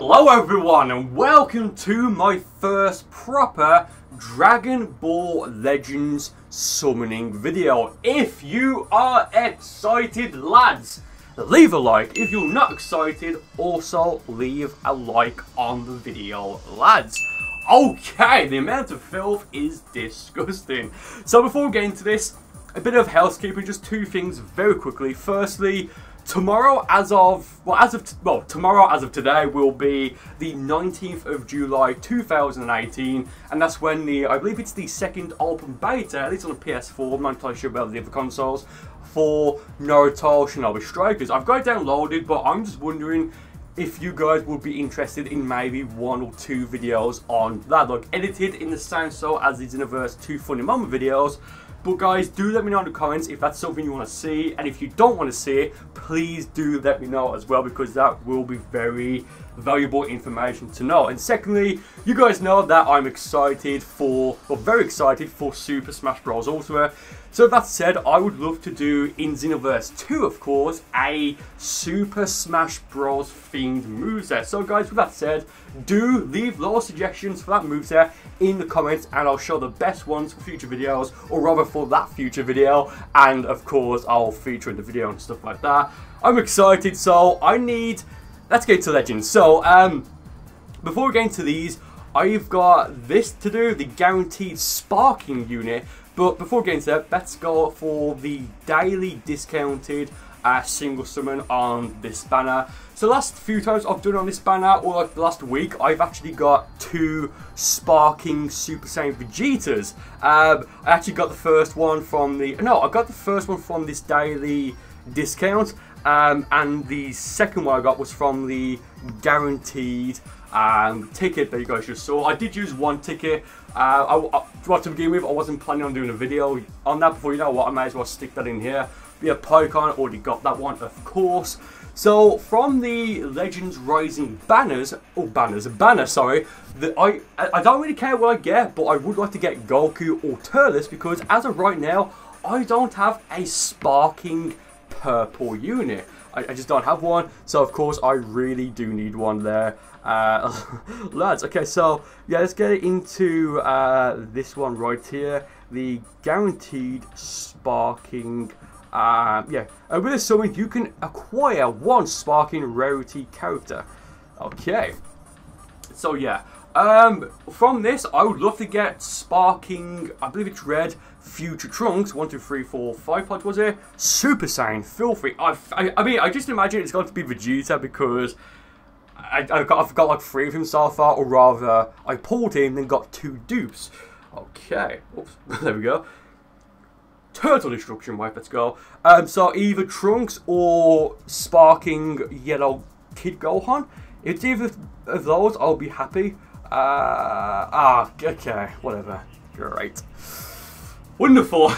Hello everyone and welcome to my first proper Dragon Ball Legends summoning video. If you are excited lads, leave a like. If you're not excited, also leave a like on the video lads. Okay, the amount of filth is disgusting. So before we get into this, a bit of housekeeping, just two things very quickly. Firstly, tomorrow as of well as of well tomorrow as of today will be the 19th of July 2018 and that's when the I believe it's the second open beta at least on the PS4 I'm not entirely sure about the other consoles for Naruto Shinobi Strikers. I've got it downloaded but I'm just wondering if you guys would be interested in maybe one or two videos on that. Like edited in the same style as the Xenoverse 2 Funny Moment videos but guys, do let me know in the comments if that's something you want to see. And if you don't want to see it, please do let me know as well because that will be very valuable information to know. And secondly, you guys know that I'm excited for, or very excited for Super Smash Bros. Ultimate. So that said, I would love to do in Xenoverse 2, of course, a Super Smash Bros. themed moveset. So guys, with that said, do leave lower suggestions for that moveset in the comments and I'll show the best ones for future videos, or rather for that future video, and of course I'll feature in the video and stuff like that. I'm excited, so I need... Let's get to Legends. So, um, before we get into these, I've got this to do, the guaranteed sparking unit, but before getting to that, let's go for the daily discounted uh, single summon on this banner. So last few times I've done on this banner, or like the last week, I've actually got two sparking Super Saiyan Vegetas. Um, I actually got the first one from the, no, I got the first one from this daily discount. Um, and the second one I got was from the guaranteed um, ticket that you guys just saw. I did use one ticket. Uh, I, I, to begin with, I wasn't planning on doing a video on that before. You know what? I may as well stick that in here. Yeah, Pokémon already got that one, of course. So from the Legends Rising banners, or banners, banner, sorry, the, I I don't really care what I get, but I would like to get Goku or Turles because as of right now, I don't have a sparking purple unit. I, I, just don't have one, so of course I really do need one there. Uh, lads, okay, so yeah, let's get into uh, this one right here. The guaranteed sparking, uh, yeah, and with this summon you can acquire one sparking rarity character. Okay, so yeah, um, from this, I would love to get Sparking, I believe it's red, Future Trunks, 1, 2, 3, 4, 5 pods was it? Super Saiyan, Filthy. I, I, I mean, I just imagine it's going to be Vegeta because I, I got, I've got like three of him so far, or rather, I pulled him and got two dupes. Okay, oops, there we go. Turtle Destruction Wipe, let's go. Um, so either Trunks or Sparking Yellow Kid Gohan. If it's either of those, I'll be happy. Uh, ah, okay, whatever. Great. Wonderful.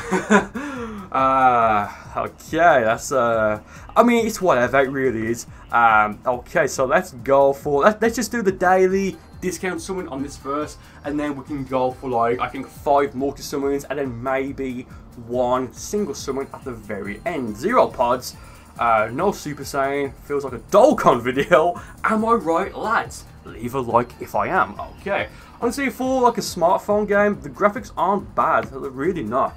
uh, okay, that's, uh, I mean, it's whatever, it really is. Um, okay, so let's go for, let, let's just do the daily discount summon on this first, and then we can go for like, I think five multi-summons, and then maybe one single summon at the very end. Zero pods, uh, no Super Saiyan, feels like a Dokkan video, am I right lads? Leave a like if I am. Okay. Honestly, for like a smartphone game, the graphics aren't bad. They're really not.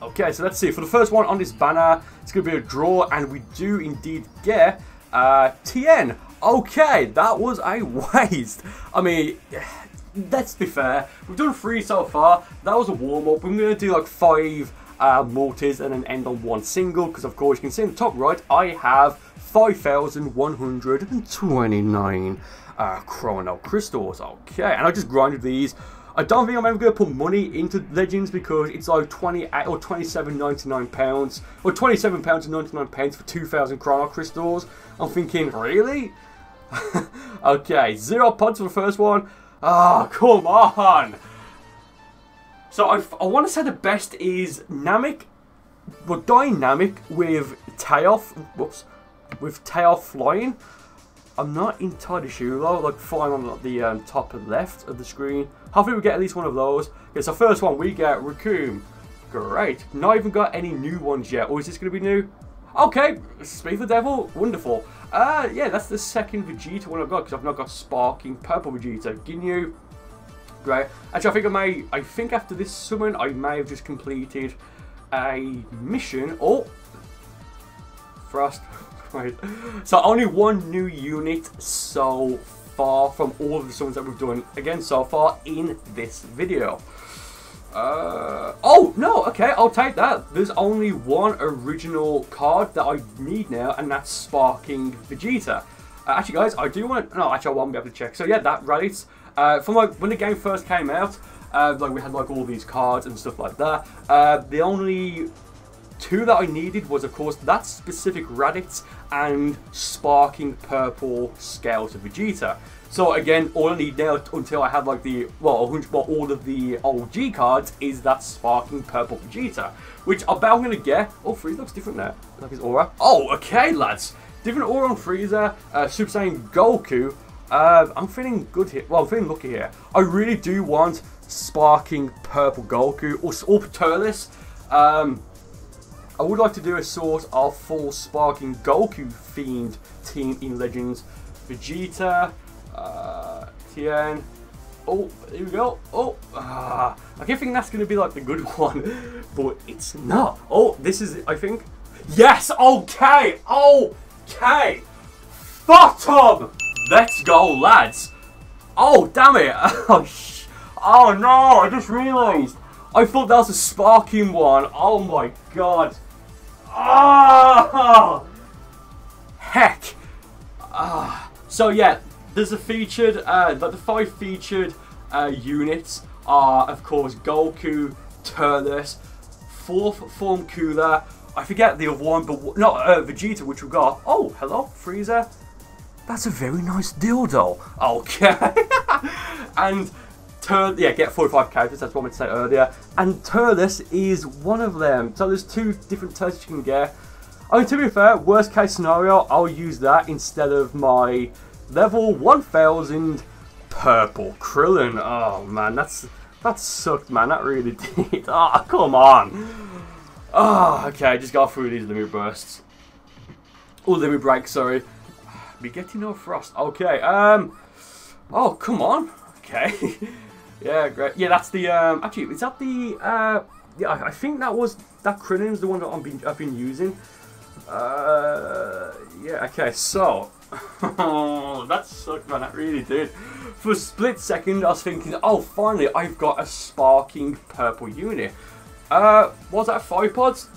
Okay, so let's see. For the first one on this banner, it's going to be a draw, and we do indeed get uh, Tien. Okay, that was a waste. I mean, let's be fair. We've done three so far. That was a warm-up. We're going to do like five uh, multis and then end on one single, because of course you can see in the top right, I have 5,129 uh, Chrono Crystals. Okay, and I just grinded these. I don't think I'm ever going to put money into Legends because it's like 28 or 27.99 pounds or 27 pounds and 99 pence for 2,000 Chrono Crystals. I'm thinking, really? okay, zero pods for the first one. Ah, oh, come on. So I, I want to say the best is Namek, well, Dynamic with Tayoff. Whoops with tail flying. I'm not entirely sure though, like flying on the um, top left of the screen. Hopefully we get at least one of those. Okay, so first one we get Recoome. Great. Not even got any new ones yet. Or is this going to be new? Okay, Speak the Devil, wonderful. Uh, yeah, that's the second Vegeta one I've got because I've not got Sparking Purple Vegeta. Ginyu, great. Actually, I think I may. I think after this summon, I may have just completed a mission. Oh, Frost. Right. So only one new unit so far from all of the summons that we've done again so far in this video. Uh, oh, no, okay, I'll take that. There's only one original card that I need now, and that's Sparking Vegeta. Uh, actually, guys, I do want to... No, actually, I won't be able to check. So, yeah, that right. Uh, from, like, when the game first came out, uh, like, we had, like, all these cards and stuff like that. Uh, the only two that I needed was, of course, that specific Raditz and Sparking Purple Scales of Vegeta. So again, all I need now until I have like the, well, well all of the OG cards is that Sparking Purple Vegeta. Which I bet I'm going to get. Oh, Frieza looks different there. Like his aura. Oh, okay, lads. Different aura on Frieza. Uh, Super Saiyan Goku. Uh, I'm feeling good here. Well, I'm feeling lucky here. I really do want Sparking Purple Goku or, or Turles. Um, I would like to do a sort of full Sparking Goku themed team in Legends. Vegeta, uh, Tien. Oh, here we go. Oh, ah. I keep thinking that's going to be like the good one, but it's not. Oh, this is, I think. Yes, okay, okay. Bottom. Let's go, lads. Oh, damn it. Oh, oh no, I just realised. I thought that was a sparking one. Oh my god. Oh, heck. Ah. So yeah, there's a featured, uh, like the five featured uh, units are, of course, Goku, Turles, fourth form Cooler. I forget the other one, but not uh, Vegeta, which we got. Oh, hello, Frieza. That's a very nice dildo. Okay. and Yeah, get 45 characters, that's what I meant to say earlier. And Turles is one of them. So there's two different Turles you can get. I mean, to be fair, worst case scenario, I'll use that instead of my Level 1000 purple Krillin. Oh man, that's that sucked, man. That really did. Oh, come on. Oh, okay, just got through these limit bursts. Oh, limit break, sorry. Be getting no frost. Okay, um. Oh, come on. Okay. yeah, great. Yeah, that's the. Um, actually, is that the. Uh, yeah, I think that was. That Krillin's the one that I've been, I've been using. Uh, yeah, okay, so oh, that sucked, man. That really did. For a split second, I was thinking, oh, finally, I've got a sparking purple unit. Uh, was that five pods?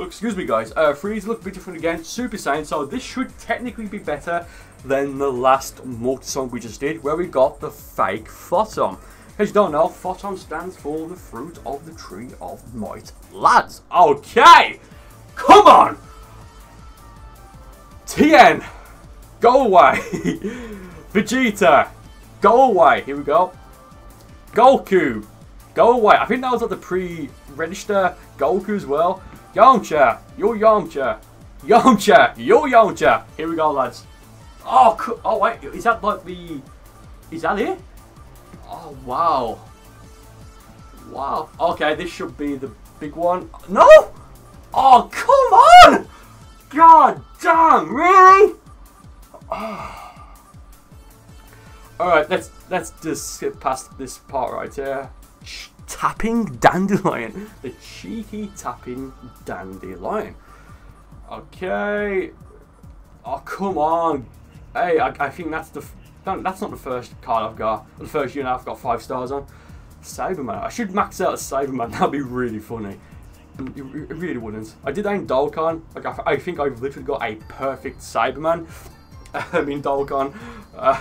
Excuse me, guys. Uh, Frieza looked a bit different again. Super Saiyan, so this should technically be better than the last multi-summon we just did, where we got the fake Photon. As you don't know, Photon stands for the fruit of the tree of might. Lads, okay! Come on! Tien! Go away! Vegeta! Go away! Here we go. Goku! Go away! I think that was like the pre-register Goku as well. Yamcha! Yo Yamcha! Yamcha! Yo Yamcha! Here we go, lads. Oh, oh wait, is that like the... Is that it? Oh, wow. Wow. Okay, this should be the big one. No! Oh, come on! God damn, really? Oh. Alright, let's let's just skip past this part right here. Tapping dandelion. The cheeky tapping dandelion. Okay. Oh, come on. Hey, I, I think that's the... That's not the first card I've got. The first unit I've got five stars on. Saibaman. I should max out a Saibaman. That'd be really funny. It, it really wouldn't. I did that in Dokkan. Like, I, I think I've literally got a perfect Saibaman. I mean Dolgon. Uh,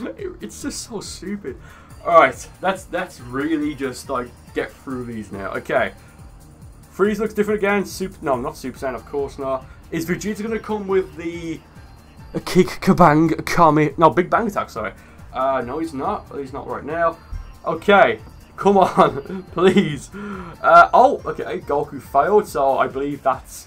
it's just so stupid. Alright, that's that's really just like get through these now. Okay. Frieza looks different again. Super no, not Super Saiyan, of course not. Is Vegeta gonna come with the kick kabang kami no big bang attack, sorry. Uh no he's not. He's not right now. Okay. Come on, please. Uh, oh, okay, Goku failed, so I believe that's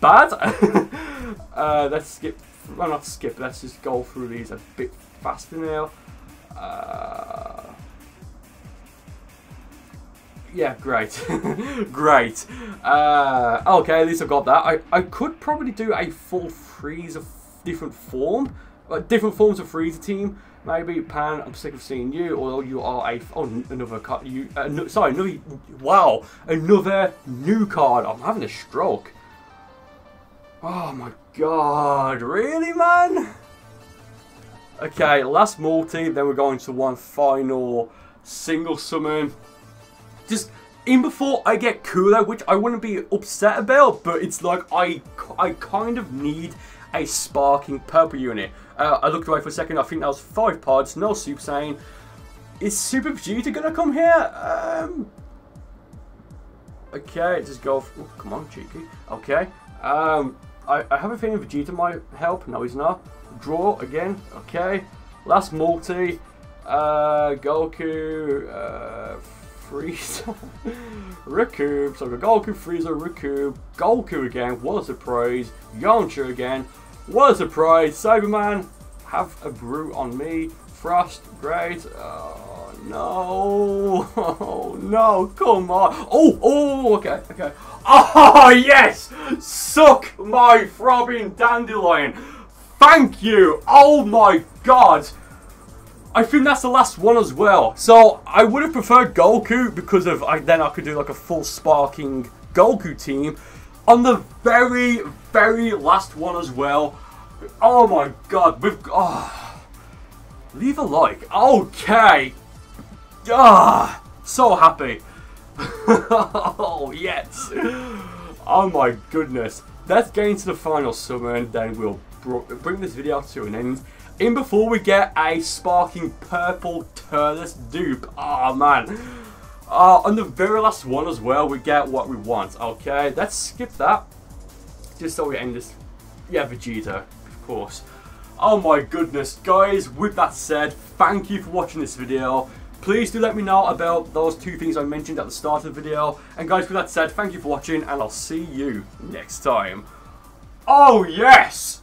bad. uh, let's skip, well not skip, let's just go through these a bit faster now. Uh, Yeah, great. great. Uh, okay, at least I've got that. I, I could probably do a full Frieza of different form. Uh, different forms of Frieza team. Maybe Pan, I'm sick of seeing you, or you are a oh another card. You uh, no, sorry, another wow, another new card. I'm having a stroke. Oh my god, really, man? Okay, last multi, then we're going to one final single summon. Just in before I get cooler, which I wouldn't be upset about, but it's like I, I kind of need a sparking purple unit. Uh, I looked away for a second, I think that was five pods, no Super Saiyan. Is Super Vegeta gonna come here? Um, okay, just go. Oh, come on, cheeky. Okay. Um, I, I have a feeling Vegeta might help. No, he's not. Draw again. Okay. Last multi. Uh, Goku. Uh, Frieza. Recoome. So we've got Goku, Frieza, Recoome. Goku again. What a surprise. Yamcha again. What a surprise. Saibaman. Have a brew on me. Frost. Great. Oh, no. Oh, no. Come on. Oh, oh, okay, okay. Oh, yes! Suck my throbbing dandelion! Thank you! Oh my god! I think that's the last one as well. So, I would have preferred Goku because of I, then I could do like a full sparking Goku team. On the very, very last one as well. Oh my god, we've... Oh, leave a like. Okay. Ah, so happy. oh, yes. Oh my goodness. Let's get into the final summon, then we'll bring this video to an end. In before we get a sparking purple Turles dupe. Oh man. Uh, on the very last one as well, we get what we want. Okay, let's skip that. Just so we end this. Yeah, Vegeta, of course. Oh my goodness, guys, with that said, thank you for watching this video. Please do let me know about those two things I mentioned at the start of the video. And guys, with that said, thank you for watching, and I'll see you next time. Oh, yes!